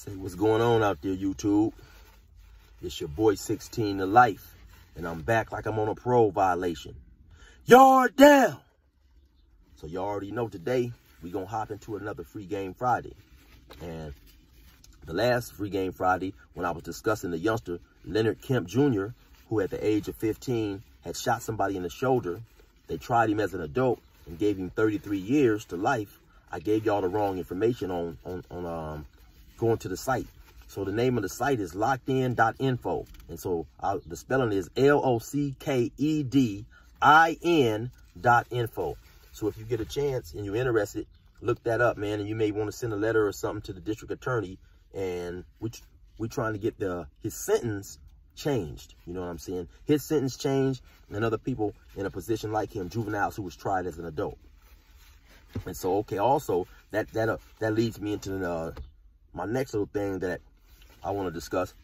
Say what's going on out there, YouTube. It's your boy 16 to life, and I'm back like I'm on a parole violation. Yard down! So you all already know today, we gonna hop into another free game Friday. And the last free game Friday, when I was discussing the youngster, Leonard Kemp Jr., who at the age of 15 had shot somebody in the shoulder, they tried him as an adult and gave him 33 years to life. I gave y'all the wrong information on, on, on um, going to the site. So the name of the site is lockedin.info. And so uh, the spelling is L-O-C-K-E-D-I-N dot info. So if you get a chance and you're interested, look that up, man. And you may want to send a letter or something to the district attorney. And we, we're trying to get the his sentence changed. You know what I'm saying? His sentence changed and other people in a position like him, juveniles who was tried as an adult. And so, okay, also, that that uh, that leads me into uh, my next little thing that I want to discuss.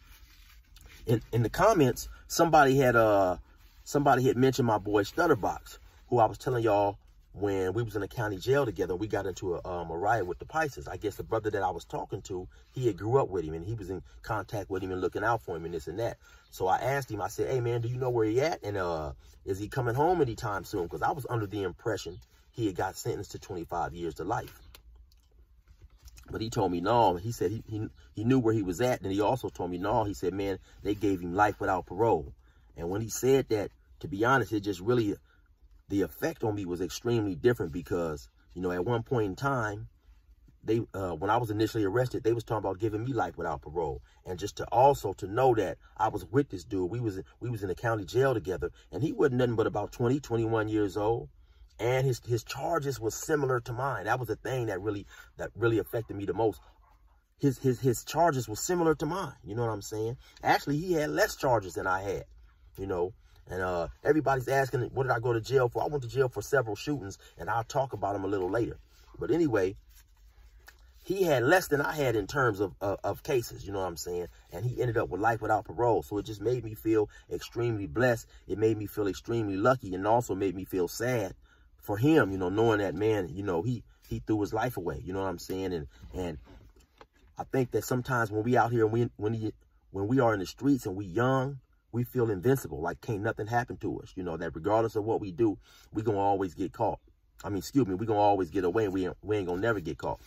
In in the comments, somebody had uh somebody had mentioned my boy Stutterbox, who I was telling y'all when we was in the county jail together, we got into a, um, a riot with the Paisas. I guess the brother that I was talking to, he had grew up with him and he was in contact with him and looking out for him and this and that. So I asked him, I said, hey man, do you know where he at? And uh, is he coming home anytime soon? Because I was under the impression he had got sentenced to 25 years to life. But he told me no. He said he, he, he knew where he was at. And he also told me no. He said, man, they gave him life without parole. And when he said that, to be honest, it just really, the effect on me was extremely different because, you know, at one point in time, they uh, when I was initially arrested, they was talking about giving me life without parole. And just to also to know that I was with this dude, we was we was in the county jail together, and he wasn't nothing but about 20, 21 years old and his his charges was similar to mine. That was the thing that really that really affected me the most. His his his charges were similar to mine. You know what I'm saying? Actually, he had less charges than I had. You know, and uh, everybody's asking, what did I go to jail for? I went to jail for several shootings, and I'll talk about them a little later. But anyway, he had less than I had in terms of, of, of, cases, you know what I'm saying? And he ended up with life without parole. So it just made me feel extremely blessed. It made me feel extremely lucky and also made me feel sad for him, you know, knowing that man, you know, he he threw his life away. You know what I'm saying? And and I think that sometimes when we out here and we when he when we are in the streets and we young, we feel invincible, like can't nothing happen to us. You know, that regardless of what we do, we gonna always get caught. I mean, excuse me, we gonna always get away and we ain't, we ain't gonna never get caught.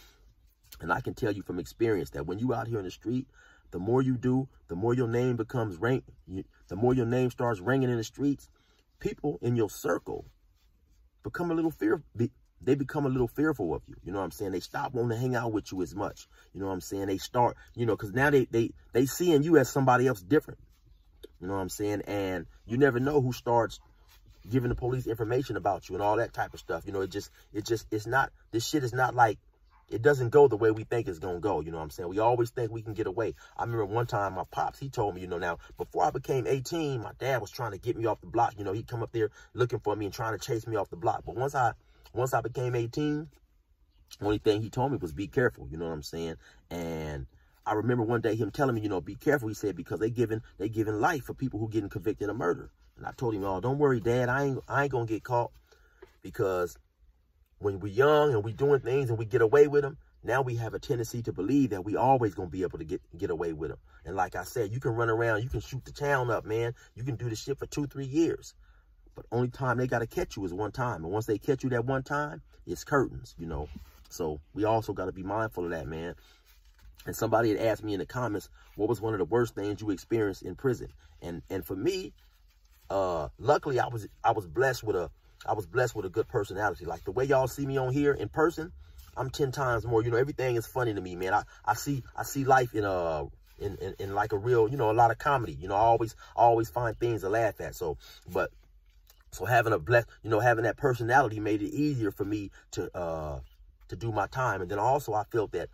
And I can tell you from experience that when you out here in the street, the more you do, the more your name becomes rank, the more your name starts ringing in the streets, people in your circle become a little fear. They become a little fearful of you. You know what I'm saying? They stop wanting to hang out with you as much. You know what I'm saying? They start, you know, because now they they they seeing you as somebody else different. You know what I'm saying? And you never know who starts giving the police information about you and all that type of stuff. You know, it just it just it's not this shit is not like it doesn't go the way we think it's going to go. You know what I'm saying? We always think we can get away. I remember one time my pops, he told me, you know, now, before I became 18, my dad was trying to get me off the block. You know, he'd come up there looking for me and trying to chase me off the block. But once I, once I became 18, only thing he told me was be careful. You know what I'm saying? And I remember one day him telling me, you know, be careful. He said, because they giving, they giving life for people who getting convicted of murder. And I told him, oh, don't worry, dad. I ain't, I ain't going to get caught because when we're young and we're doing things and we get away with them, now we have a tendency to believe that we always going to be able to get get away with them. And like I said, you can run around, you can shoot the town up, man. You can do this shit for two, three years. But only time they got to catch you is one time. And once they catch you that one time, it's curtains, you know. So we also got to be mindful of that, man. And somebody had asked me in the comments, what was one of the worst things you experienced in prison? And and for me, uh, luckily I was I was blessed with a I was blessed with a good personality. Like the way y'all see me on here in person, I'm 10 times more. You know, everything is funny to me, man. I, I see I see life in a in, in, in like a real, you know, a lot of comedy. You know, I always I always find things to laugh at. So, but so having a bless, you know, having that personality made it easier for me to uh to do my time. And then also I felt that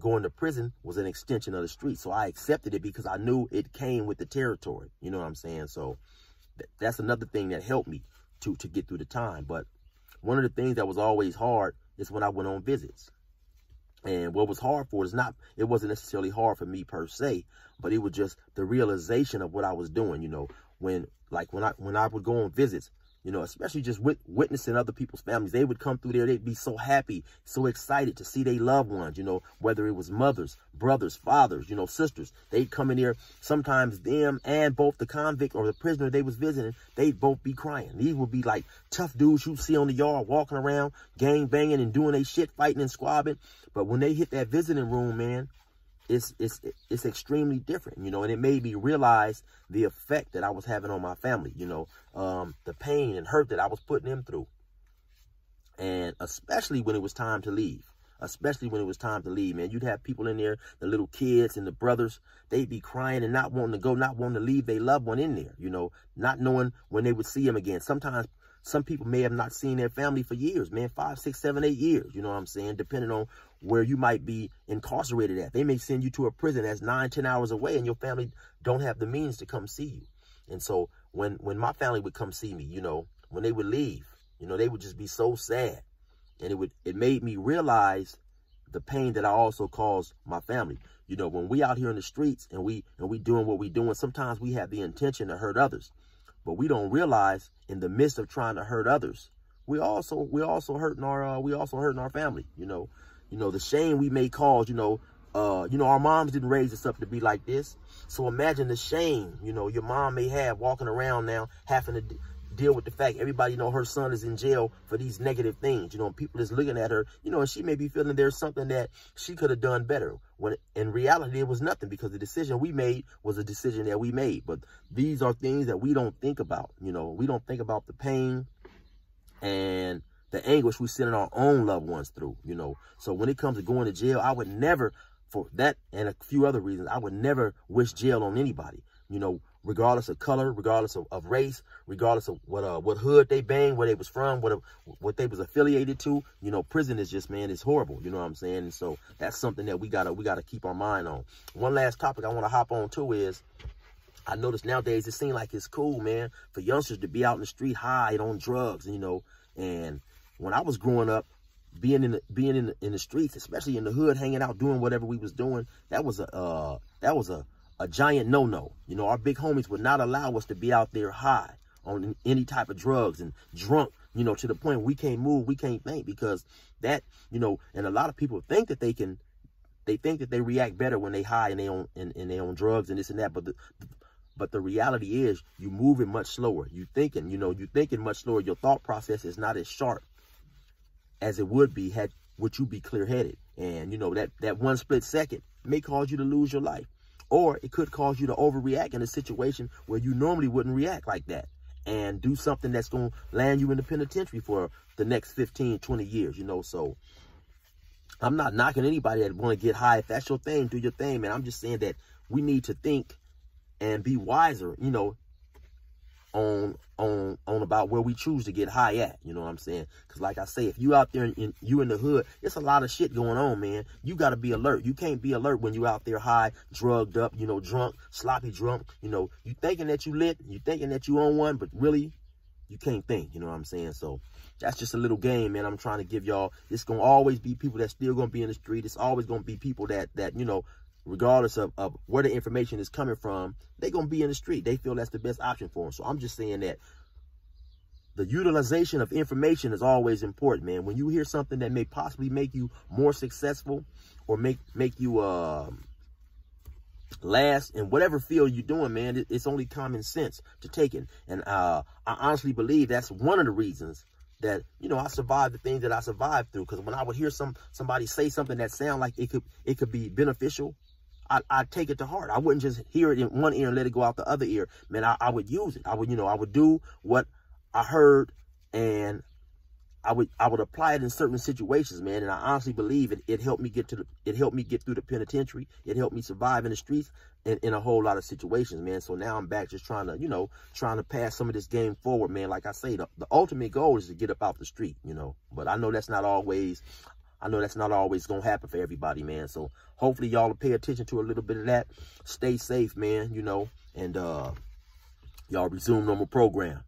going to prison was an extension of the street. So I accepted it because I knew it came with the territory. You know what I'm saying? So th that's another thing that helped me to to get through the time. But one of the things that was always hard is when I went on visits. And what was hard for it is not, it wasn't necessarily hard for me per se, but it was just the realization of what I was doing, you know, when, like when I, when I would go on visits, you know, especially just with witnessing other people's families. They would come through there. They'd be so happy, so excited to see their loved ones, you know, whether it was mothers, brothers, fathers, you know, sisters. They'd come in there. Sometimes them and both the convict or the prisoner they was visiting, they'd both be crying. These would be like tough dudes you see on the yard walking around, gang banging and doing their shit, fighting and squabbing. But when they hit that visiting room, man, it's it's it's extremely different, you know, and it made me realize the effect that I was having on my family, you know, um, the pain and hurt that I was putting them through. And especially when it was time to leave, especially when it was time to leave, man, you'd have people in there, the little kids and the brothers, they'd be crying and not wanting to go, not wanting to leave their loved one in there, you know, not knowing when they would see him again. Sometimes some people may have not seen their family for years, man, five, six, seven, eight years, you know what I'm saying, depending on where you might be incarcerated at. They may send you to a prison that's nine, ten hours away and your family don't have the means to come see you. And so when, when my family would come see me, you know, when they would leave, you know, they would just be so sad. And it would, it made me realize the pain that I also caused my family. You know, when we out here in the streets and we, and we doing what we doing, sometimes we have the intention to hurt others. But we don't realize in the midst of trying to hurt others, we also we also hurting our uh, we also hurting our family. You know, you know the shame we may cause. You know, uh, you know our moms didn't raise us up to be like this. So imagine the shame. You know, your mom may have walking around now having to deal with the fact everybody know her son is in jail for these negative things. You know, people is looking at her, you know, and she may be feeling there's something that she could have done better. When in reality, it was nothing because the decision we made was a decision that we made. But these are things that we don't think about. You know, we don't think about the pain and the anguish we send our own loved ones through, you know. So when it comes to going to jail, I would never, for that and a few other reasons, I would never wish jail on anybody. You know, regardless of color, regardless of, of race, regardless of what uh, what hood they bang, where they was from, what what they was affiliated to. You know, prison is just man, it's horrible. You know what I'm saying? And so that's something that we gotta we gotta keep our mind on. One last topic I want to hop on too is. I notice nowadays it seems like it's cool, man, for youngsters to be out in the street high on drugs, you know. And when I was growing up, being in the being in the, in the streets, especially in the hood, hanging out, doing whatever we was doing, that was a uh, that was a a giant no-no. You know, our big homies would not allow us to be out there high on any type of drugs and drunk, you know, to the point we can't move, we can't think because that, you know, and a lot of people think that they can, they think that they react better when they high and they on and, and they on drugs and this and that. But the, but the reality is you moving much slower. You thinking, you know, you thinking much slower. Your thought process is not as sharp as it would be had would you be clear headed. And you know, that, that one split second may cause you to lose your life. Or it could cause you to overreact in a situation where you normally wouldn't react like that and do something that's going to land you in the penitentiary for the next 15, 20 years, you know. So I'm not knocking anybody that want to get high. If that's your thing, do your thing, man. I'm just saying that we need to think and be wiser, you know, on on on about where we choose to get high at. You know what I'm saying? Because like I say, if you out there in, you in the hood, it's a lot of shit going on, man. You got to be alert. You can't be alert when you out there high, drugged up, you know, drunk, sloppy drunk. You know, you thinking that you lit, you thinking that you on one, but really, you can't think. You know what I'm saying? So that's just a little game, man. I'm trying to give y'all. It's gonna always be people that still gonna be in the street. It's always gonna be people that that you know regardless of, of where the information is coming from, they're going to be in the street. They feel that's the best option for them. So I'm just saying that the utilization of information is always important, man. When you hear something that may possibly make you more successful or make make you uh, last in whatever field you're doing, man, it, it's only common sense to take it. And uh, I honestly believe that's one of the reasons that you know I survived the things that I survived through. Because when I would hear some somebody say something that sound like it could it could be beneficial I, I take it to heart. I wouldn't just hear it in one ear and let it go out the other ear. Man, I, I would use it. I would, you know, I would do what I heard and I would I would apply it in certain situations, man. And I honestly believe it, it helped me get to the it helped me get through the penitentiary. It helped me survive in the streets in, in a whole lot of situations, man. So now I'm back just trying to, you know, trying to pass some of this game forward, man. Like I say, the, the ultimate goal is to get up off the street, you know. But I know that's not always I know that's not always going to happen for everybody, man. So hopefully y'all pay attention to a little bit of that. Stay safe, man, you know, and uh, y'all resume normal program.